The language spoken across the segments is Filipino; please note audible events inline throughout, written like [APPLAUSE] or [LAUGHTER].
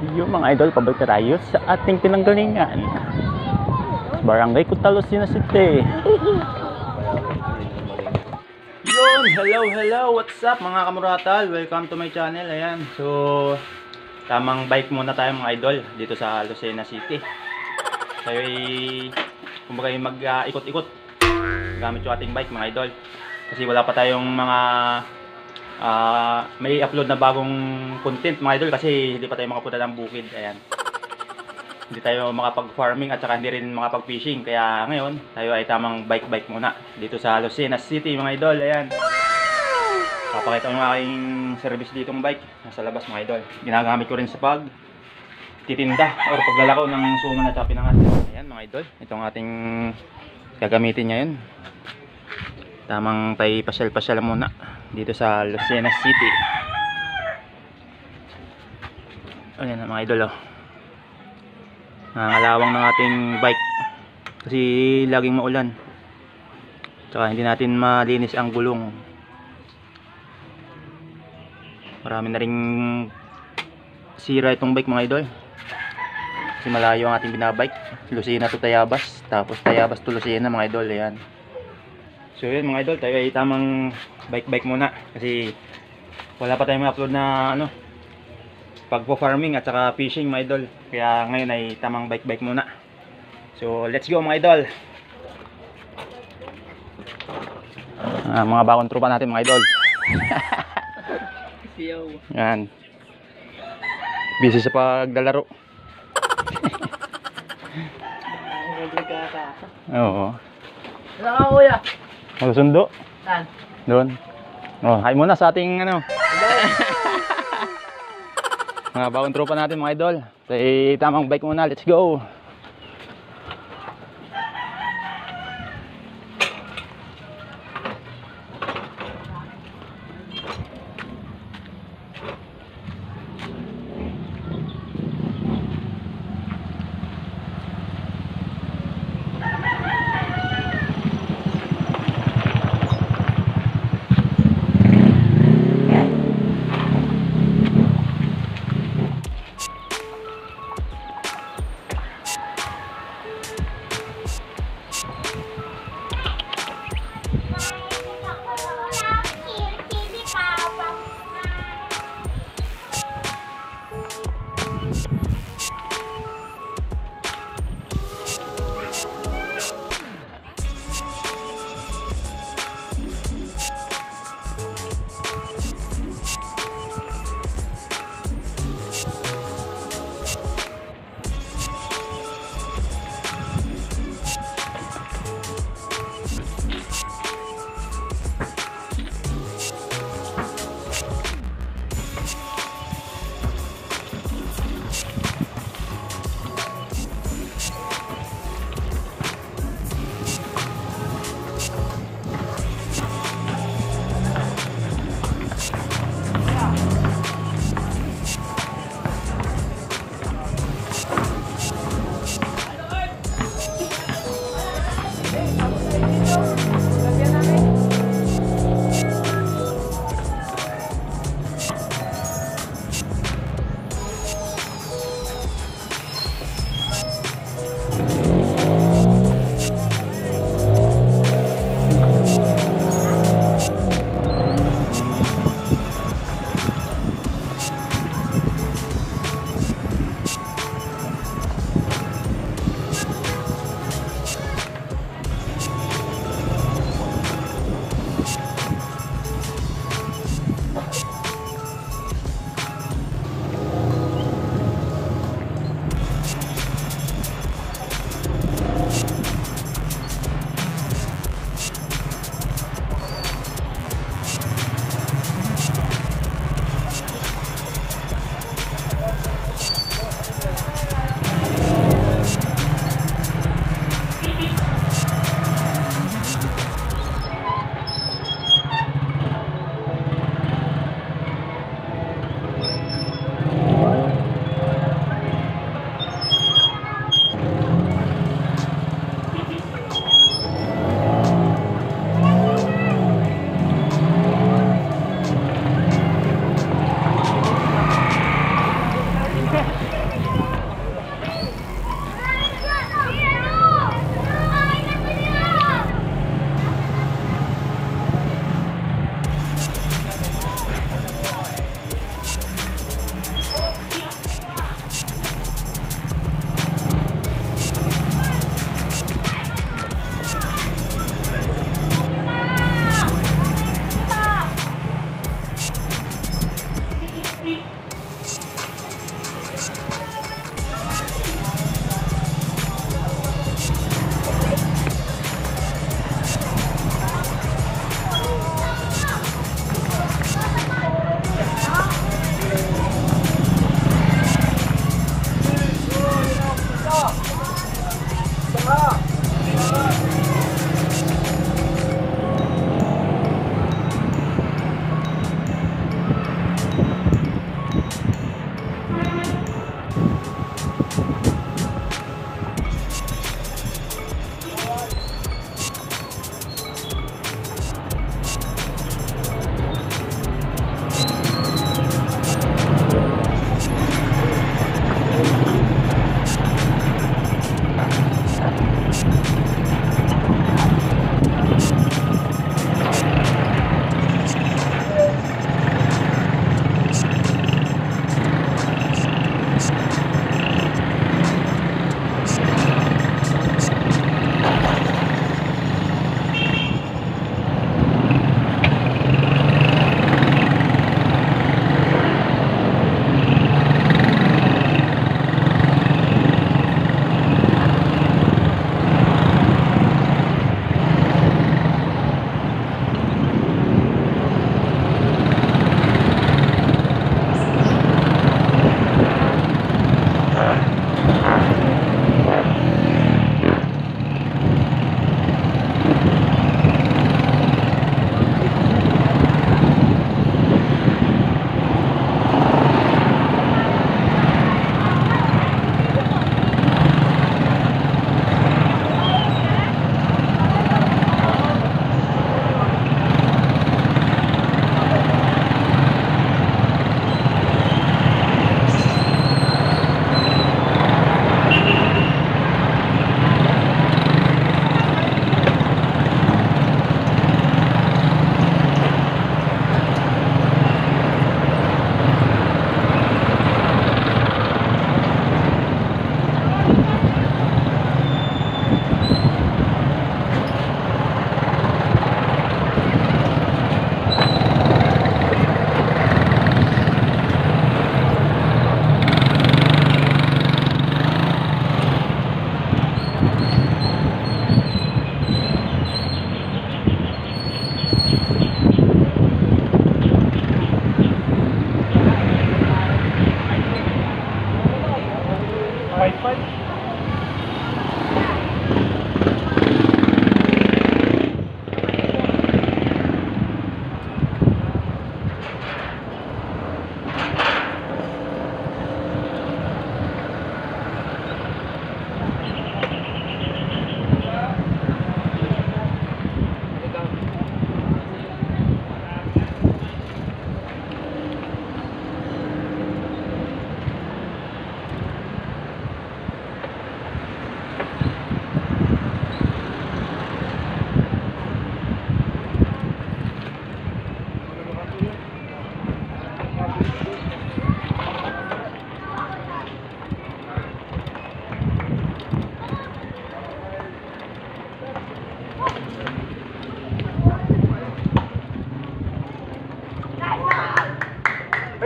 Yung mga idol, pabalik na tayo sa ating pinanggalingan. Barangay Cutalos City. Yun, hello, hello, what's up mga kamuratal? Welcome to my channel, ayan. So, tamang bike muna tayo mga idol dito sa Lucena City. Tayo ay, kumbaga mag-ikot-ikot gamit yung ating bike mga idol. Kasi wala pa tayong mga ah, may upload na bagong content mga idol kasi hindi pa tayo makapunta ng bukid. Ayan. Hindi tayo makapag-farming at saka hindi rin makapag-fishing. Kaya ngayon, tayo ay tamang bike-bike muna dito sa Lucena City mga idol. Ayan. Papakita ko yung aking service dito ng bike. Nasa labas mga idol. Ginagamit ko rin sa pag titinda or paglalakaw ng suman at pinangat. Ayan mga idol. Itong ating gagamitin ngayon. Tamang tayo pasyal-pasyal muna dito sa Lucena City. Ayan mga idol oh. Nangangalawang ng ating bike. Kasi laging maulan. Tsaka hindi natin malinis ang gulong. Marami na ring sira itong bike mga idol. Kasi malayo ang ating binabike. Lucena to Tayabas. Tapos Tayabas to Lucena mga idol. Ayan. So yun mga idol, tayo ay tamang bike-bike muna. Kasi wala pa tayong upload na ano, pagpo-farming at saka fishing mga idol. Kaya ngayon ay tamang bike-bike muna. So let's go mga idol. Ah, mga bagong tropa natin mga idol. [LAUGHS] Yan. Busy sa paglalaro. [LAUGHS] Oo. Ano ka kuya? Magsundo. Saan? Doon. Oh, hi muna sa ating ano. [LAUGHS] mga bagong tropa natin mga idol. So, eh, tamang bike muna. Let's go.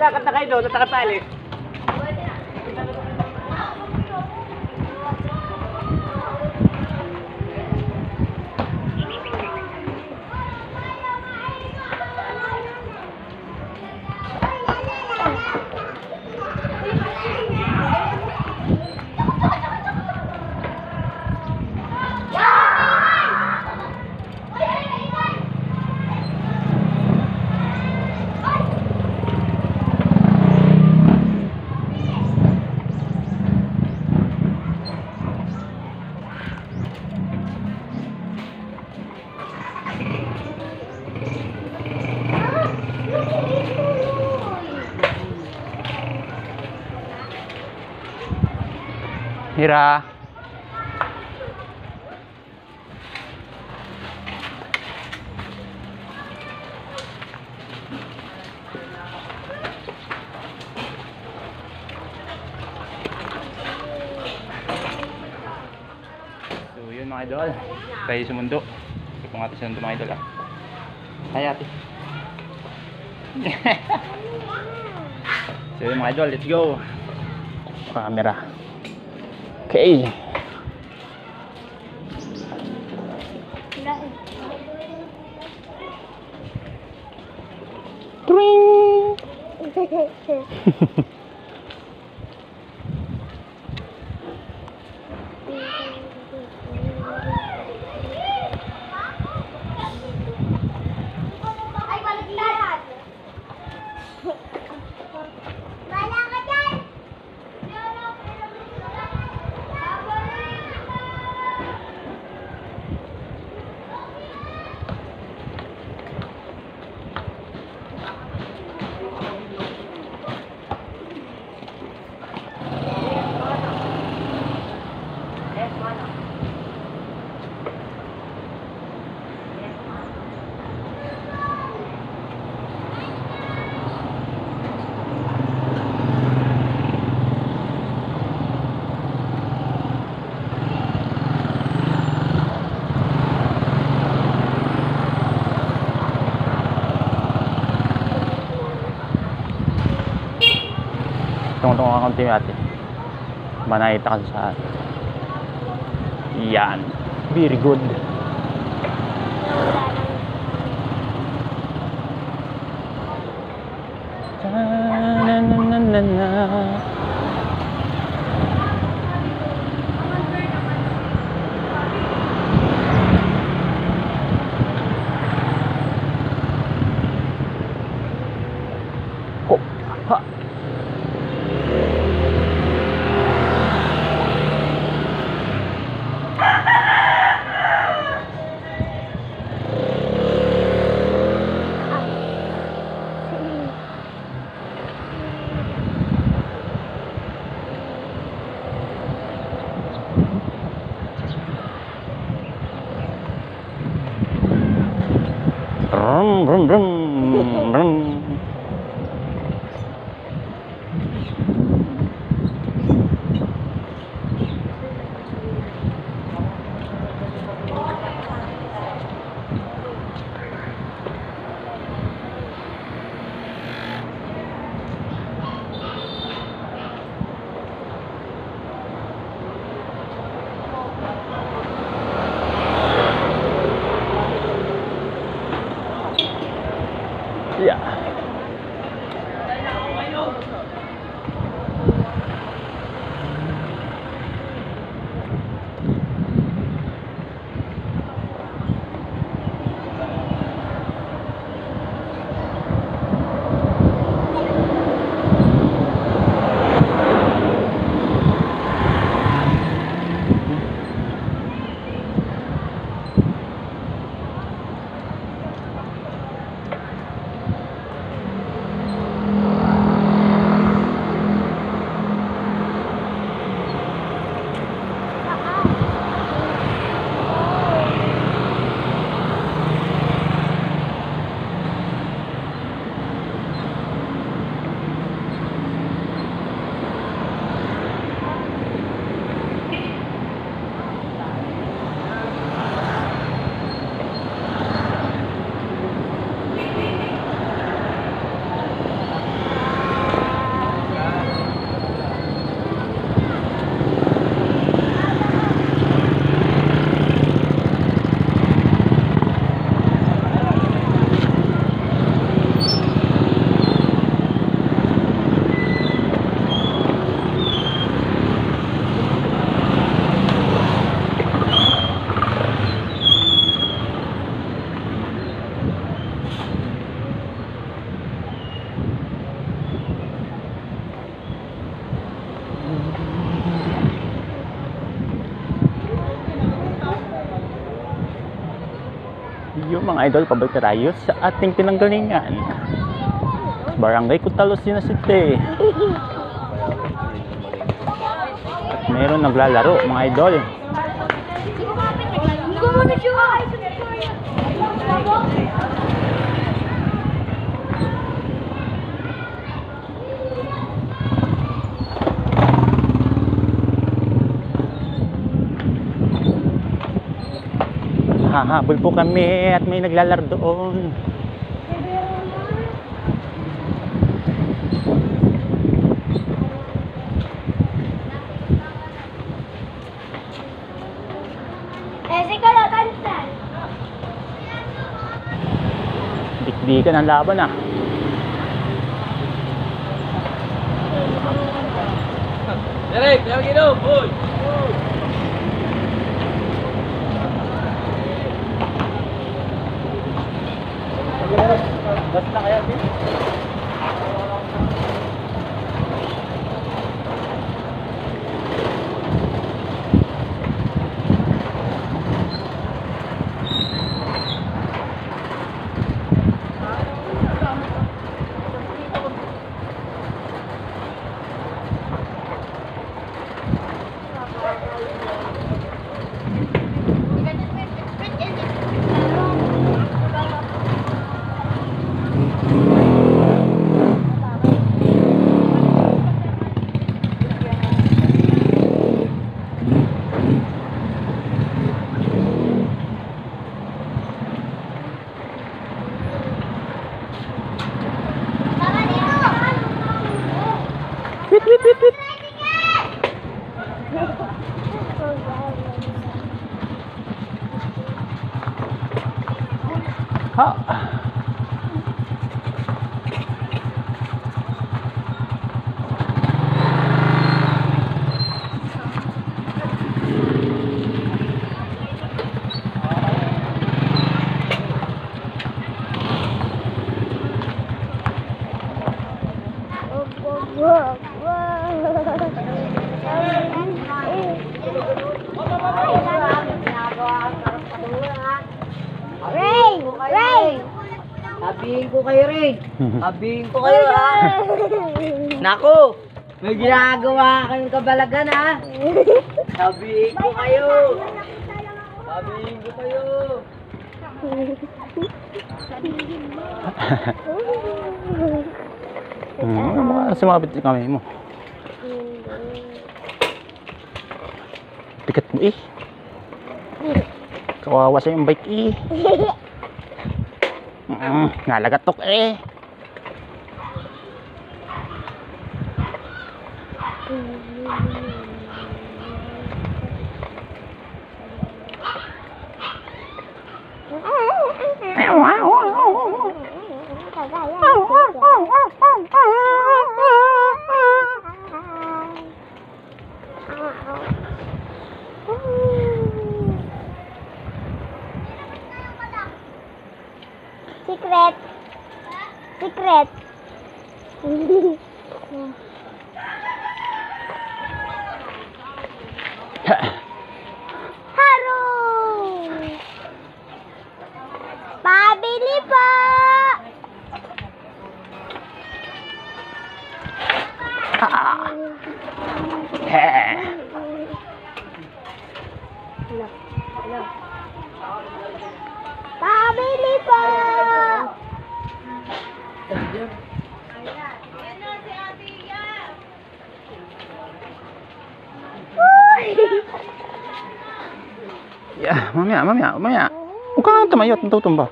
Lalakad na kayo doon, at Hira. So yun mga idol. Tayo sumundo. Hindi ko nga sumundo mga idol ah. Hi ate. [LAUGHS] so yun mga idol, let's go. Camera. Okay. Tring! [LAUGHS] [LAUGHS] Ka konti ate. Manayita ka sa Yan. Very good. Ta-na-na-na-na. Hop, rung rung. Mga idol, pabalik na tayo sa ating pinanggalingan. Barangay Kutalos City. At meron naglalaro mga idol. Muna siya. Hahabol po kami at may naglalaro doon. Eh. Dikdikan ang laban ah. Derek, yung inom, boy. Rin. Sabihin ko kayo ha. Nako, may ginagawa kayong kabalagan ha. Sabihin ko kayo. Sabihin ko kayo. Hmm, mga sumabit yung kamay mo. Tikat mo eh. Kawawa sa yung bike eh. [LAUGHS] Mm, nalagatok eh. Secret. Secret. Mamaya, mamaya, mamaya. Huwag ka nga tumayot, natutumba.